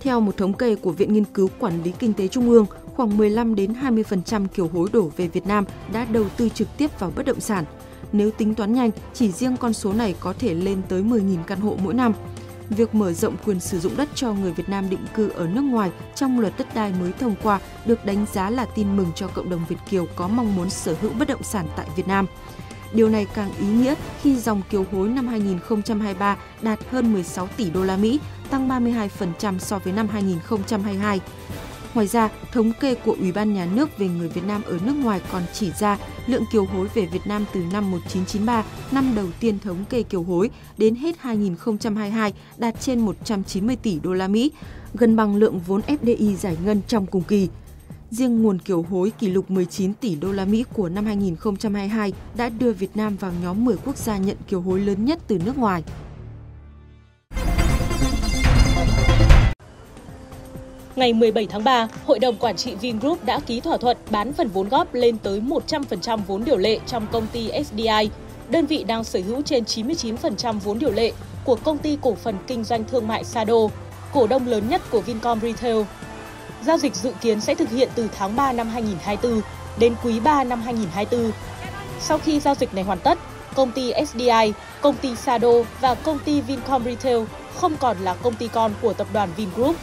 Theo một thống kê của Viện Nghiên cứu Quản lý Kinh tế Trung ương, khoảng 15 đến 20% kiều hối đổ về Việt Nam đã đầu tư trực tiếp vào bất động sản. Nếu tính toán nhanh, chỉ riêng con số này có thể lên tới 10.000 căn hộ mỗi năm. Việc mở rộng quyền sử dụng đất cho người Việt Nam định cư ở nước ngoài trong luật đất đai mới thông qua được đánh giá là tin mừng cho cộng đồng Việt Kiều có mong muốn sở hữu bất động sản tại Việt Nam. Điều này càng ý nghĩa khi dòng kiều hối năm 2023 đạt hơn 16 tỷ đô la Mỹ, tăng 32% so với năm 2022. Ngoài ra, thống kê của Ủy ban Nhà nước về người Việt Nam ở nước ngoài còn chỉ ra lượng kiều hối về Việt Nam từ năm 1993, năm đầu tiên thống kê kiều hối, đến hết 2022 đạt trên 190 tỷ đô la Mỹ, gần bằng lượng vốn FDI giải ngân trong cùng kỳ. Riêng nguồn kiều hối kỷ lục 19 tỷ đô la Mỹ của năm 2022 đã đưa Việt Nam vào nhóm 10 quốc gia nhận kiều hối lớn nhất từ nước ngoài. Ngày 17 tháng 3, Hội đồng Quản trị Vingroup đã ký thỏa thuận bán phần vốn góp lên tới 100% vốn điều lệ trong công ty SDI, đơn vị đang sở hữu trên 99% vốn điều lệ của công ty cổ phần kinh doanh thương mại Sado, cổ đông lớn nhất của Vincom Retail. Giao dịch dự kiến sẽ thực hiện từ tháng 3 năm 2024 đến quý 3 năm 2024. Sau khi giao dịch này hoàn tất, công ty SDI, công ty Sado và công ty Vincom Retail không còn là công ty con của tập đoàn Vingroup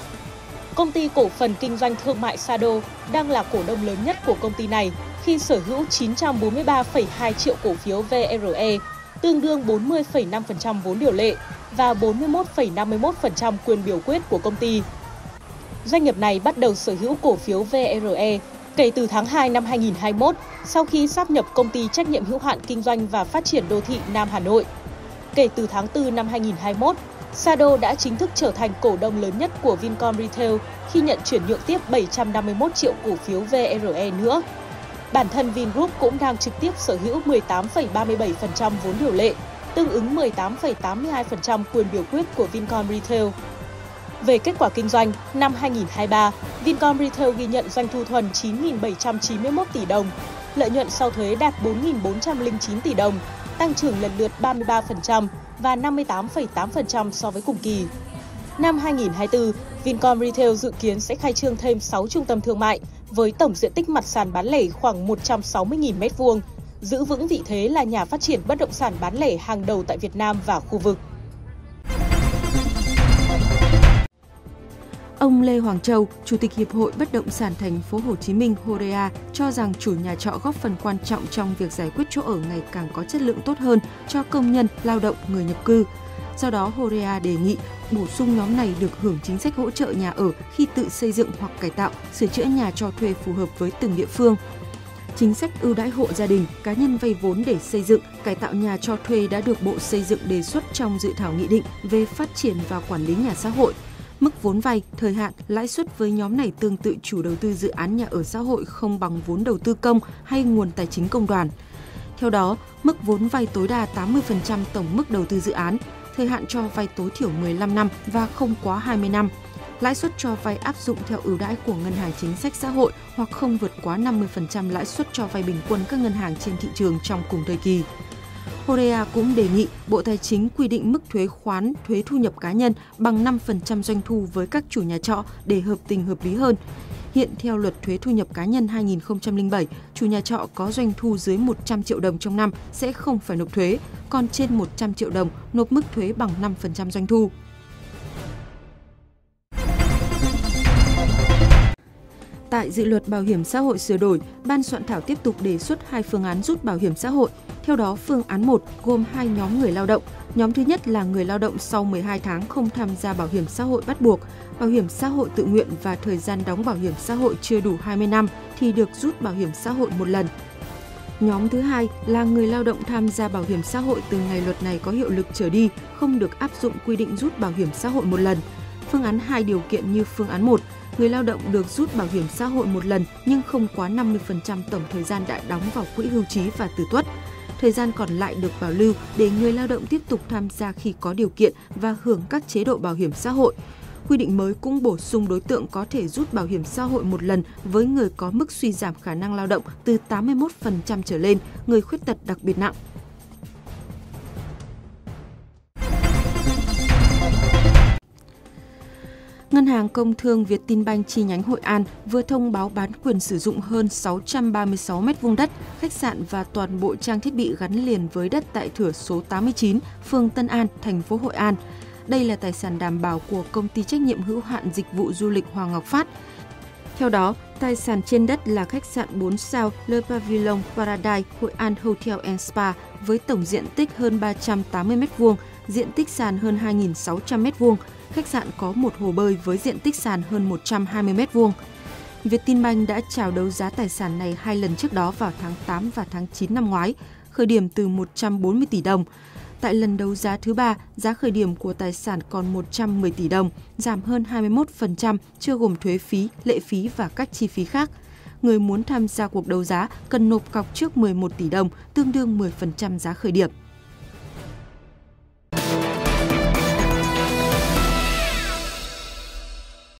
Công ty cổ phần kinh doanh thương mại Sado đang là cổ đông lớn nhất của công ty này khi sở hữu 943,2 triệu cổ phiếu VRE, tương đương 40,5% vốn điều lệ và 41,51% quyền biểu quyết của công ty. Doanh nghiệp này bắt đầu sở hữu cổ phiếu VRE kể từ tháng 2 năm 2021 sau khi sáp nhập công ty trách nhiệm hữu hạn kinh doanh và phát triển đô thị Nam Hà Nội. Kể từ tháng 4 năm 2021, Sado đã chính thức trở thành cổ đông lớn nhất của Vincom Retail khi nhận chuyển nhượng tiếp 751 triệu cổ phiếu VRE nữa. Bản thân Vingroup cũng đang trực tiếp sở hữu 18,37% vốn điều lệ, tương ứng 18,82% quyền biểu quyết của Vincom Retail. Về kết quả kinh doanh, năm 2023, Vincom Retail ghi nhận doanh thu thuần 9.791 tỷ đồng, lợi nhuận sau thuế đạt 4.409 tỷ đồng, tăng trưởng lần lượt 33%, và 58,8% so với cùng kỳ. Năm 2024, Vincom Retail dự kiến sẽ khai trương thêm 6 trung tâm thương mại với tổng diện tích mặt sàn bán lẻ khoảng 160.000 m2, giữ vững vị thế là nhà phát triển bất động sản bán lẻ hàng đầu tại Việt Nam và khu vực. Ông Lê Hoàng Châu, Chủ tịch Hiệp hội Bất động sản thành phố Hồ Chí Minh Horea cho rằng chủ nhà trọ góp phần quan trọng trong việc giải quyết chỗ ở ngày càng có chất lượng tốt hơn cho công nhân, lao động, người nhập cư. Do đó, Horea đề nghị bổ sung nhóm này được hưởng chính sách hỗ trợ nhà ở khi tự xây dựng hoặc cải tạo, sửa chữa nhà cho thuê phù hợp với từng địa phương. Chính sách ưu đãi hộ gia đình, cá nhân vay vốn để xây dựng, cải tạo nhà cho thuê đã được Bộ Xây dựng đề xuất trong dự thảo nghị định về phát triển và quản lý nhà xã hội – Mức vốn vay, thời hạn, lãi suất với nhóm này tương tự chủ đầu tư dự án nhà ở xã hội không bằng vốn đầu tư công hay nguồn tài chính công đoàn. Theo đó, mức vốn vay tối đa 80% tổng mức đầu tư dự án, thời hạn cho vay tối thiểu 15 năm và không quá 20 năm. Lãi suất cho vay áp dụng theo ưu đãi của ngân hàng chính sách xã hội hoặc không vượt quá 50% lãi suất cho vay bình quân các ngân hàng trên thị trường trong cùng thời kỳ. Korea cũng đề nghị Bộ Tài chính quy định mức thuế khoán thuế thu nhập cá nhân bằng 5% doanh thu với các chủ nhà trọ để hợp tình hợp lý hơn. Hiện theo luật thuế thu nhập cá nhân 2007, chủ nhà trọ có doanh thu dưới 100 triệu đồng trong năm sẽ không phải nộp thuế, còn trên 100 triệu đồng nộp mức thuế bằng 5% doanh thu. Tại dự luật bảo hiểm xã hội sửa đổi, ban soạn thảo tiếp tục đề xuất hai phương án rút bảo hiểm xã hội. Theo đó, phương án 1 gồm hai nhóm người lao động. Nhóm thứ nhất là người lao động sau 12 tháng không tham gia bảo hiểm xã hội bắt buộc, bảo hiểm xã hội tự nguyện và thời gian đóng bảo hiểm xã hội chưa đủ 20 năm thì được rút bảo hiểm xã hội một lần. Nhóm thứ hai là người lao động tham gia bảo hiểm xã hội từ ngày luật này có hiệu lực trở đi, không được áp dụng quy định rút bảo hiểm xã hội một lần. Phương án 2 điều kiện như phương án 1, người lao động được rút bảo hiểm xã hội một lần nhưng không quá 50% tổng thời gian đã đóng vào quỹ hưu trí và tử tuất. Thời gian còn lại được bảo lưu để người lao động tiếp tục tham gia khi có điều kiện và hưởng các chế độ bảo hiểm xã hội. Quy định mới cũng bổ sung đối tượng có thể rút bảo hiểm xã hội một lần với người có mức suy giảm khả năng lao động từ 81% trở lên, người khuyết tật đặc biệt nặng. Ngân hàng Công thương Việt Tân Banh chi nhánh Hội An vừa thông báo bán quyền sử dụng hơn 636 m2 đất, khách sạn và toàn bộ trang thiết bị gắn liền với đất tại thửa số 89, phường Tân An, thành phố Hội An. Đây là tài sản đảm bảo của công ty trách nhiệm hữu hạn dịch vụ du lịch Hoàng Ngọc Phát. Theo đó, tài sản trên đất là khách sạn 4 sao Le Pavillon Paradise Hội An Hotel and Spa với tổng diện tích hơn 380 m2, diện tích sàn hơn 2.600 m2, khách sạn có một hồ bơi với diện tích sàn hơn 120 m2. Vietinbank đã chào đấu giá tài sản này hai lần trước đó vào tháng 8 và tháng 9 năm ngoái, khởi điểm từ 140 tỷ đồng. Tại lần đấu giá thứ ba, giá khởi điểm của tài sản còn 110 tỷ đồng, giảm hơn 21%, chưa gồm thuế phí, lệ phí và các chi phí khác. Người muốn tham gia cuộc đấu giá cần nộp cọc trước 11 tỷ đồng, tương đương 10% giá khởi điểm.